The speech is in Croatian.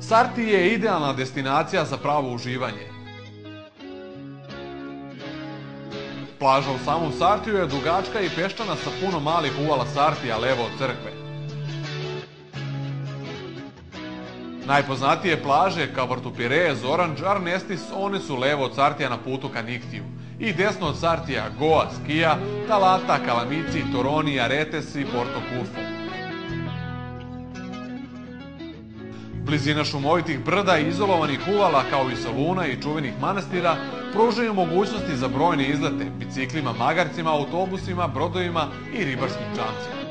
Sarti je idealna destinacija za pravo uživanje. Plaža u samom Sartiju je dugačka i peščana sa puno malih uvala Sartija levo od crkve. Najpoznatije plaže Kavartu Pirez, Orange, Arnestis, one su levo od Sartija na putu ka Niktiju. I desno od Sartija Goa, Skija, Talata, Kalamici, Toroni, Aretes i Porto Kufu. Blizina šumovitih brda i izolovanih uvala kao i saluna i čuvenih manastira pružaju mogućnosti za brojne izlete, biciklima, magarcima, autobusima, brodovima i ribarskim čamcima.